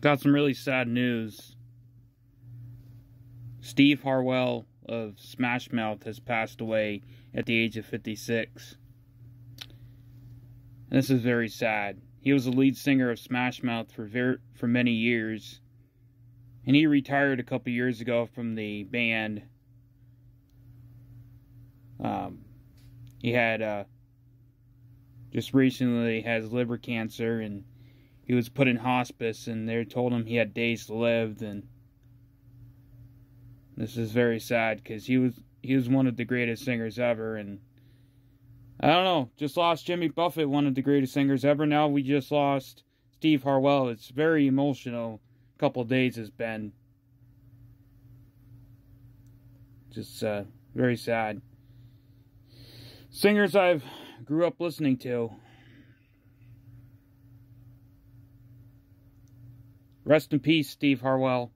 Got some really sad news. Steve Harwell of Smash Mouth has passed away at the age of 56. This is very sad. He was the lead singer of Smash Mouth for for many years. And he retired a couple years ago from the band. Um, he had uh, just recently has liver cancer and he was put in hospice and they told him he had days to live and this is very sad because he was he was one of the greatest singers ever and I don't know, just lost Jimmy Buffett, one of the greatest singers ever. Now we just lost Steve Harwell. It's very emotional. Couple days has been just uh, very sad. Singers I've grew up listening to. Rest in peace, Steve Harwell.